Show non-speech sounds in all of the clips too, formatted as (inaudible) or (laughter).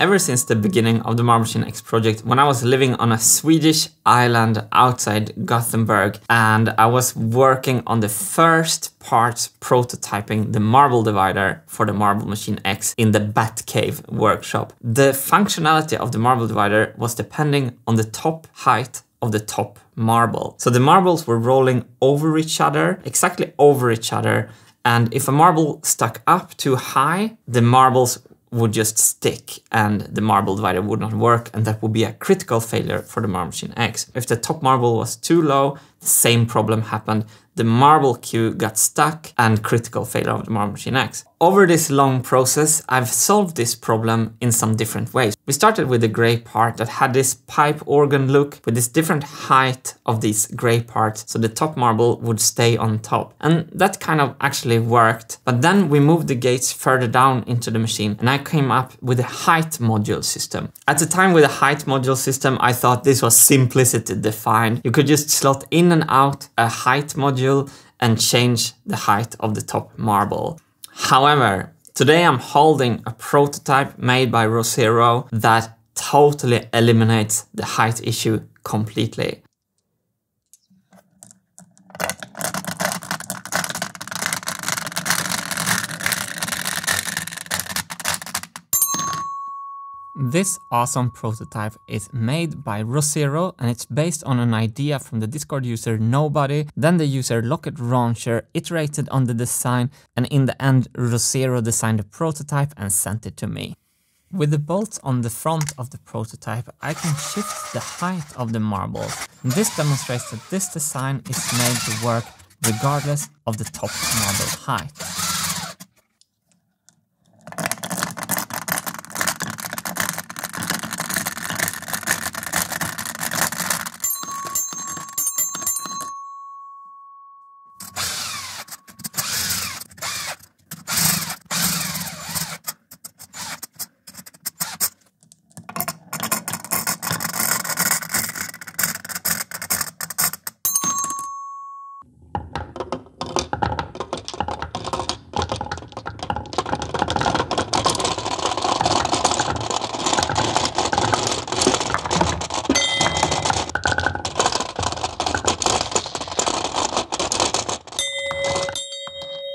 ever since the beginning of the Marble Machine X project when I was living on a Swedish island outside Gothenburg and I was working on the first parts prototyping the marble divider for the Marble Machine X in the Batcave workshop. The functionality of the marble divider was depending on the top height of the top marble. So the marbles were rolling over each other, exactly over each other. And if a marble stuck up too high, the marbles would just stick and the marble divider would not work and that would be a critical failure for the Marble Machine X. If the top marble was too low, the same problem happened the marble queue got stuck and critical failure of the Marble Machine X. Over this long process, I've solved this problem in some different ways. We started with the gray part that had this pipe organ look with this different height of these gray parts so the top marble would stay on top. And that kind of actually worked. But then we moved the gates further down into the machine and I came up with a height module system. At the time with a height module system, I thought this was simplicity defined. You could just slot in and out a height module module and change the height of the top marble. However, today I'm holding a prototype made by Rossero that totally eliminates the height issue completely. This awesome prototype is made by Rossero and it's based on an idea from the Discord user Nobody. Then the user Locket iterated on the design and in the end Rossero designed the prototype and sent it to me. With the bolts on the front of the prototype, I can shift the height of the marbles. This demonstrates that this design is made to work regardless of the top marble height.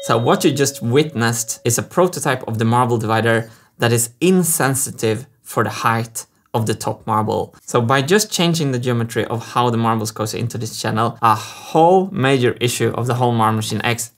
So what you just witnessed is a prototype of the marble divider that is insensitive for the height of the top marble. So by just changing the geometry of how the marbles goes into this channel, a whole major issue of the whole Marble Machine X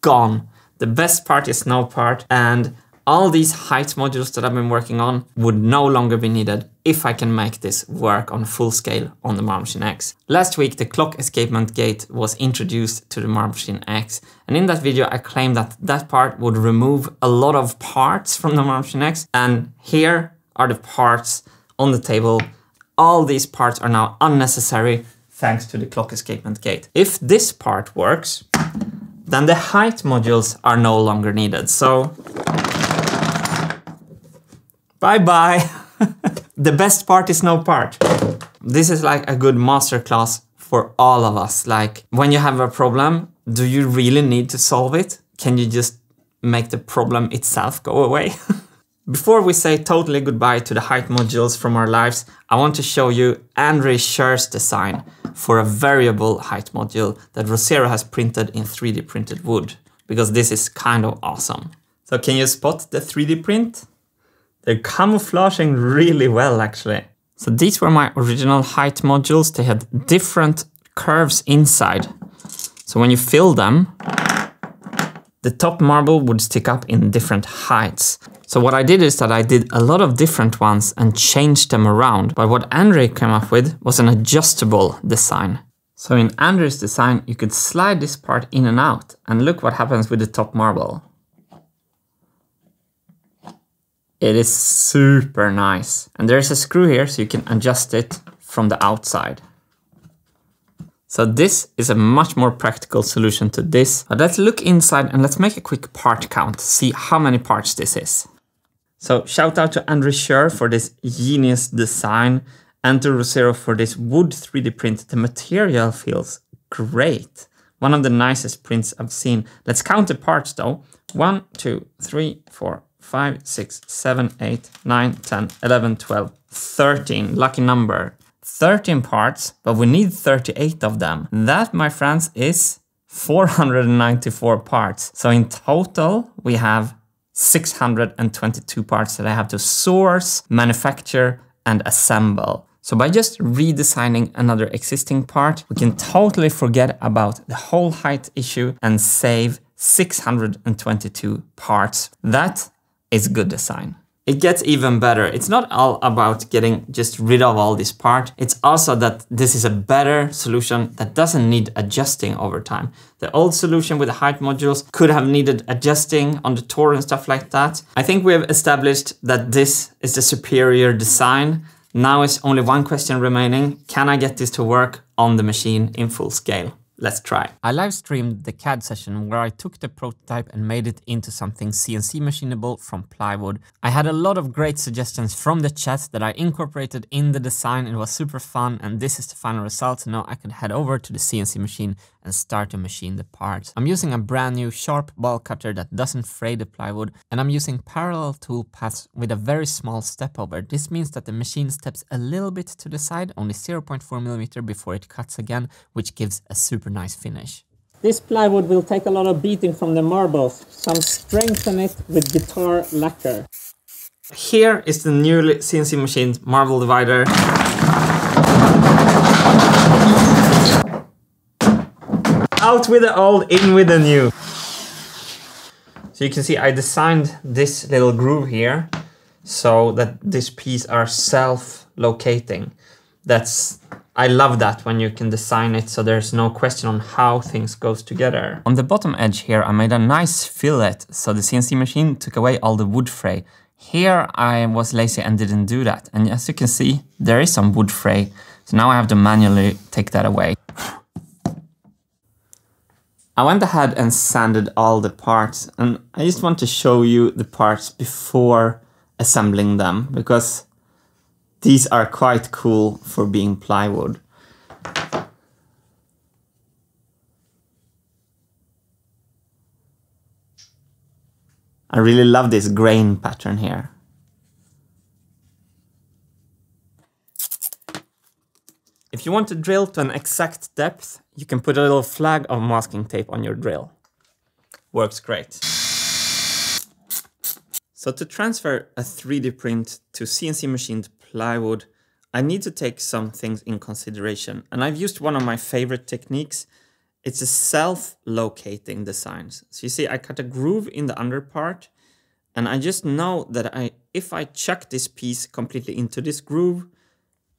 gone. The best part is no part and all these height modules that I've been working on would no longer be needed if I can make this work on full scale on the Marble Machine X. Last week, the clock escapement gate was introduced to the Marble Machine X. And in that video, I claimed that that part would remove a lot of parts from the Marble Machine X. And here are the parts on the table. All these parts are now unnecessary thanks to the clock escapement gate. If this part works, then the height modules are no longer needed. So Bye bye. (laughs) the best part is no part. This is like a good masterclass for all of us. Like when you have a problem, do you really need to solve it? Can you just make the problem itself go away? (laughs) Before we say totally goodbye to the height modules from our lives, I want to show you Andre Scher's design for a variable height module that Rossero has printed in 3D printed wood, because this is kind of awesome. So can you spot the 3D print? They're camouflaging really well, actually. So these were my original height modules. They had different curves inside. So when you fill them, the top marble would stick up in different heights. So what I did is that I did a lot of different ones and changed them around. But what Andre came up with was an adjustable design. So in Andre's design, you could slide this part in and out and look what happens with the top marble. It is super nice. And there's a screw here so you can adjust it from the outside. So this is a much more practical solution to this. But let's look inside and let's make a quick part count, see how many parts this is. So shout out to Andrew Scher for this genius design and to Rossero for this wood 3D print. The material feels great. One of the nicest prints I've seen. Let's count the parts though. One, two, three, four, 5, 6, 7, 8, 9, 10, 11, 12, 13. Lucky number. 13 parts, but we need 38 of them. That, my friends, is 494 parts. So in total, we have 622 parts that I have to source, manufacture, and assemble. So by just redesigning another existing part, we can totally forget about the whole height issue and save 622 parts. That is good design. It gets even better. It's not all about getting just rid of all this part. It's also that this is a better solution that doesn't need adjusting over time. The old solution with the height modules could have needed adjusting on the tour and stuff like that. I think we have established that this is the superior design. Now it's only one question remaining. Can I get this to work on the machine in full scale? Let's try. I live streamed the CAD session where I took the prototype and made it into something CNC machinable from plywood. I had a lot of great suggestions from the chat that I incorporated in the design. It was super fun and this is the final result. Now I can head over to the CNC machine and start to machine the parts. I'm using a brand new sharp ball cutter that doesn't fray the plywood and I'm using parallel tool paths with a very small step over. This means that the machine steps a little bit to the side, only 0.4 millimeter before it cuts again, which gives a super nice finish. This plywood will take a lot of beating from the marbles, so I'm strengthening it with guitar lacquer. Here is the newly CNC machined marble divider. Out with the old, in with the new. So you can see I designed this little groove here so that these pieces are self-locating. That's I love that when you can design it so there's no question on how things goes together. On the bottom edge here I made a nice fillet so the CNC machine took away all the wood fray. Here I was lazy and didn't do that and as you can see there is some wood fray so now I have to manually take that away. I went ahead and sanded all the parts and I just want to show you the parts before assembling them because these are quite cool for being plywood. I really love this grain pattern here. If you want to drill to an exact depth, you can put a little flag of masking tape on your drill. Works great. So to transfer a 3D print to CNC machined plywood, I need to take some things in consideration. And I've used one of my favorite techniques. It's a self-locating designs. So you see, I cut a groove in the under part, and I just know that I, if I chuck this piece completely into this groove,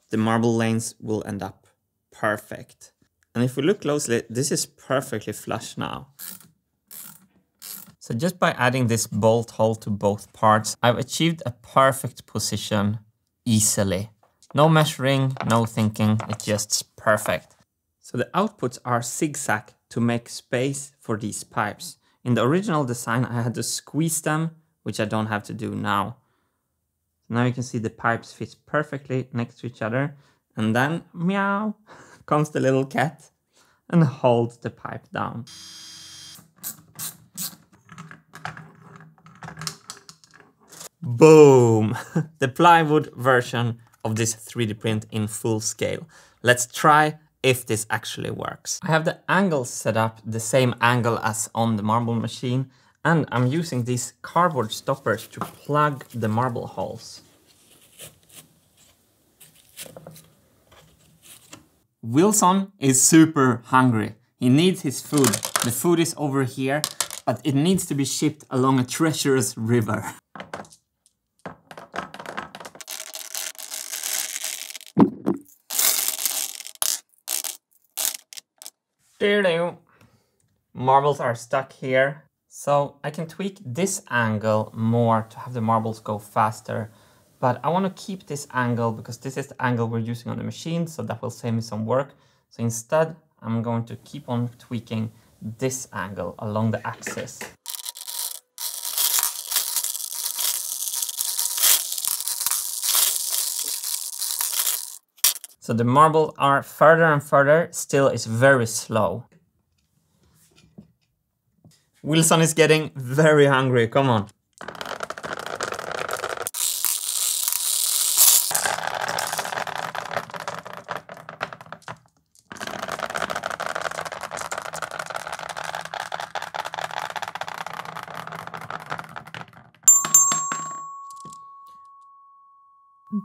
the marble lanes will end up perfect. And if we look closely, this is perfectly flush now. So just by adding this bolt hole to both parts, I've achieved a perfect position easily. No measuring, no thinking, it's just perfect. So the outputs are zigzag to make space for these pipes. In the original design, I had to squeeze them, which I don't have to do now. Now you can see the pipes fit perfectly next to each other. And then, meow, (laughs) comes the little cat and holds the pipe down. Boom! (laughs) the plywood version of this 3D print in full scale. Let's try if this actually works. I have the angle set up the same angle as on the marble machine and I'm using these cardboard stoppers to plug the marble holes. Wilson is super hungry. He needs his food. The food is over here, but it needs to be shipped along a treacherous river. Marbles are stuck here. So I can tweak this angle more to have the marbles go faster. But I want to keep this angle because this is the angle we're using on the machine. So that will save me some work. So instead, I'm going to keep on tweaking this angle along the axis. So the marble are further and further, still it's very slow. Wilson is getting very hungry, come on.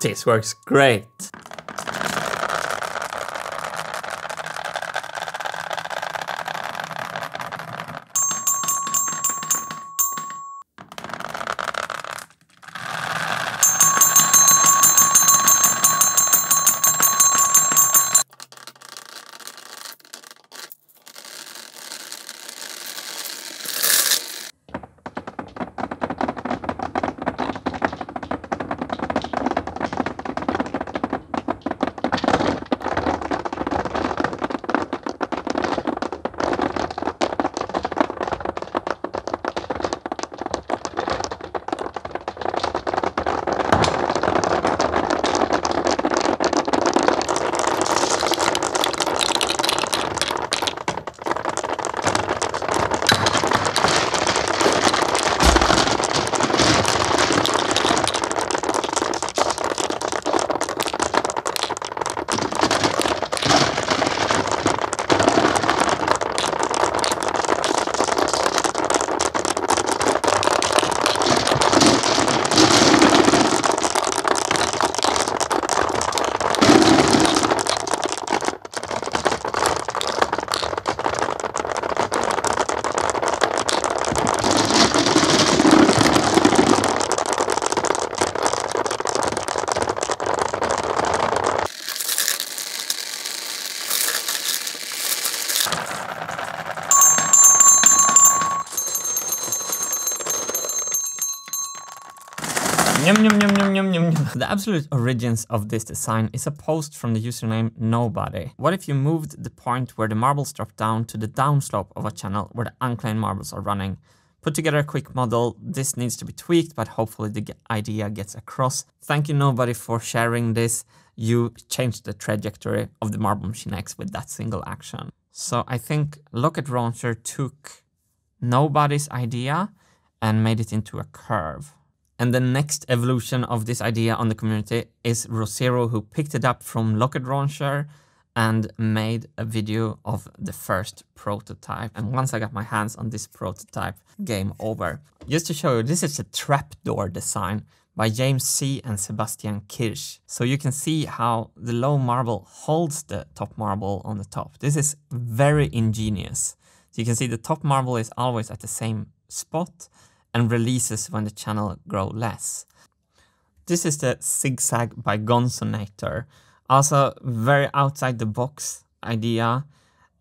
This works great. Yum, yum, yum, yum, yum, yum, yum. (laughs) The absolute origins of this design is a post from the username Nobody. What if you moved the point where the marbles drop down to the downslope of a channel where the unclaimed marbles are running? Put together a quick model. This needs to be tweaked, but hopefully the idea gets across. Thank you, Nobody, for sharing this. You changed the trajectory of the Marble Machine X with that single action. So I think Locket Launcher took Nobody's idea and made it into a curve. And the next evolution of this idea on the community is Rossero, who picked it up from Locket and made a video of the first prototype. And once I got my hands on this prototype, game over. Just to show you, this is a trapdoor design by James C. and Sebastian Kirsch. So you can see how the low marble holds the top marble on the top. This is very ingenious. So you can see the top marble is always at the same spot and releases when the channel grow less. This is the Zigzag by Gonzonator. Also very outside the box idea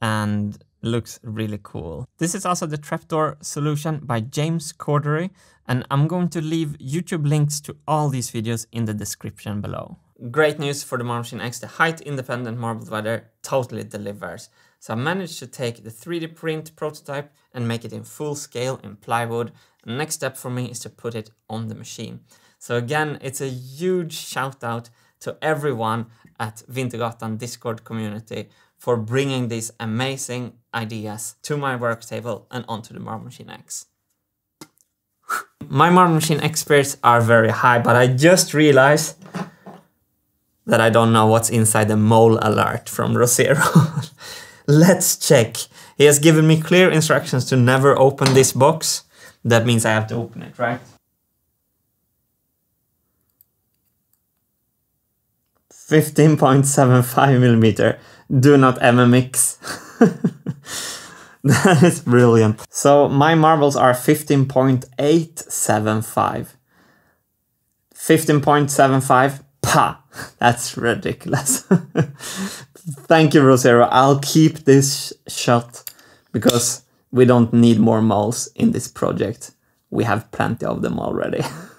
and looks really cool. This is also the trapdoor solution by James Cordery and I'm going to leave YouTube links to all these videos in the description below. Great news for the Marble Machine X, the height independent marble divider totally delivers. So I managed to take the 3D print prototype and make it in full scale in plywood. Next step for me is to put it on the machine. So again, it's a huge shout out to everyone at Wintergatan Discord community for bringing these amazing ideas to my work table and onto the Marble Machine X. My Marble Machine experts are very high, but I just realized that I don't know what's inside the mole alert from Rossero. (laughs) Let's check. He has given me clear instructions to never open this box. That means I have to open it, right? Fifteen point seven five millimeter. Do not MMX. (laughs) that is brilliant. So my marbles are fifteen point eight seven five. Fifteen point seven five. Pa! (laughs) That's ridiculous. (laughs) Thank you, Rossero. I'll keep this shut because we don't need more moles in this project. We have plenty of them already. (laughs)